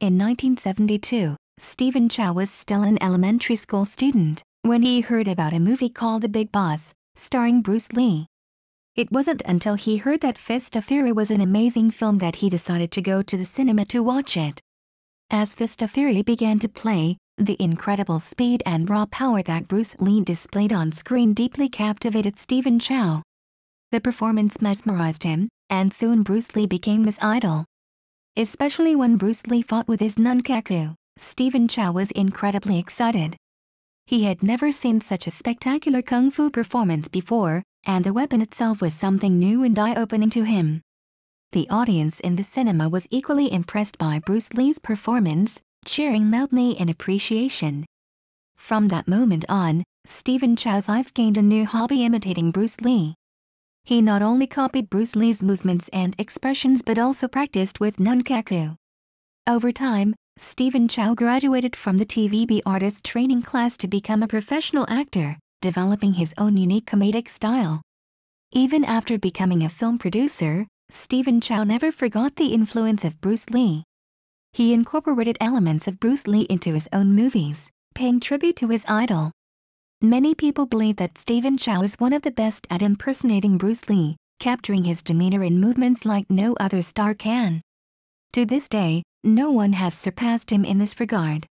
In 1972, Stephen Chow was still an elementary school student when he heard about a movie called The Big Boss, starring Bruce Lee. It wasn't until he heard that Fist of Fury was an amazing film that he decided to go to the cinema to watch it. As Fist of Fury began to play, the incredible speed and raw power that Bruce Lee displayed on screen deeply captivated Stephen Chow. The performance mesmerized him, and soon Bruce Lee became his idol. Especially when Bruce Lee fought with his nunchaku, Stephen Chow was incredibly excited. He had never seen such a spectacular kung fu performance before, and the weapon itself was something new and eye-opening to him. The audience in the cinema was equally impressed by Bruce Lee's performance, cheering loudly in appreciation. From that moment on, Stephen Chow's life gained a new hobby imitating Bruce Lee. He not only copied Bruce Lee's movements and expressions but also practiced with nunchaku. Over time, Stephen Chow graduated from the TVB artist training class to become a professional actor, developing his own unique comedic style. Even after becoming a film producer, Stephen Chow never forgot the influence of Bruce Lee. He incorporated elements of Bruce Lee into his own movies, paying tribute to his idol. Many people believe that Stephen Chow is one of the best at impersonating Bruce Lee, capturing his demeanor and movements like no other star can. To this day, no one has surpassed him in this regard.